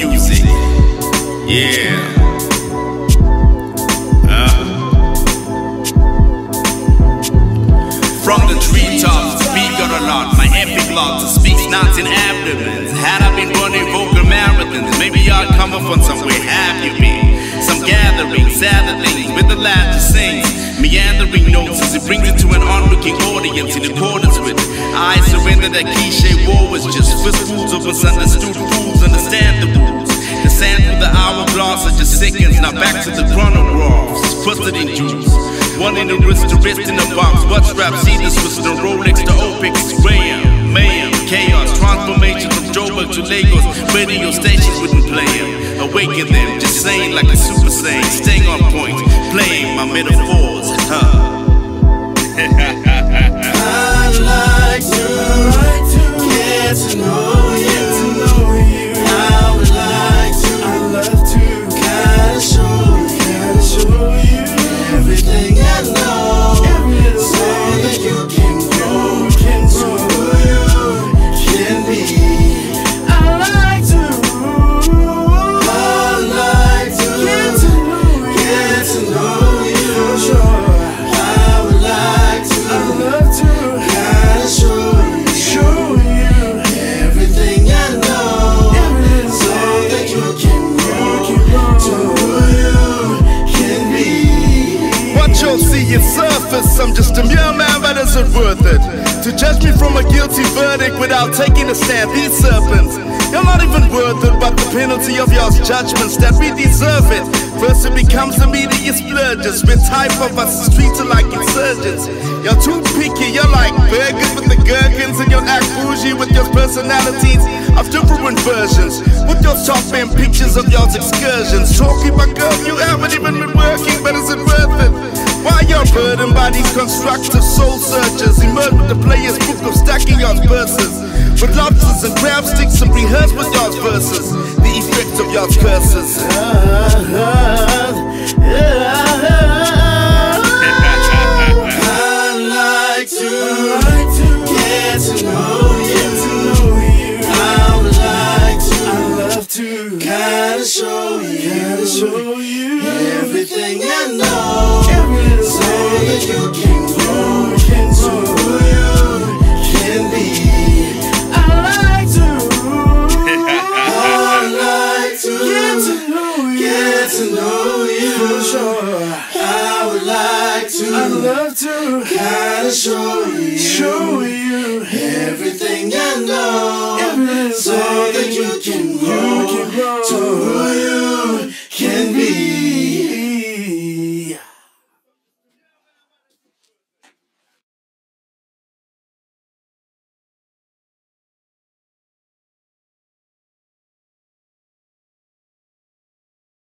Yeah. Uh. From the treetops, speak on a lot. My epic log speaks not in abdomens. Had I been running vocal marathons, maybe I'd come up on some way. Have you been? Some gatherings, gatherings with the lad to sing. Meandering it brings it to an onlooking audience in accordance with. I surrender that cliche war was just for fools of misunderstood fools. Understand the rules. The sand through the hourglass are just seconds. Now back to the chronographs. Busted in juice. One in the wrist, the wrist in the box. What's rap? See the Swiss, the Rolex, the Opex, Graham, mayhem, chaos, transformation from Joburg to Lagos. Radio stations wouldn't play him. Awaken them, just saying like a super saiyan, staying on point, playing my metaphors. Huh. Everything is surface. I'm just a mere man, but is it worth it? To judge me from a guilty verdict without taking a stand, these serpents. You're not even worth it, but the penalty of your judgments that we deserve it. First it becomes the media splurges. With type of us are like insurgents. You're too picky, you're like burgers with the gherkins, and you'll act bougie with your personalities of different versions. With your top end pictures of your excursions. Talking about girl, you haven't even been working, but is it worth it? Burdened by these constructive soul searchers? Emerge with the player's book of stacking your verses. With lobsters and crab sticks and rehearse with your verses. The effect of your curses. I'd like to get to know you. I would like to, kinda show you, sure I would like to. I'd love to kinda show you, show you everything I know, everything so that you can grow. You can grow.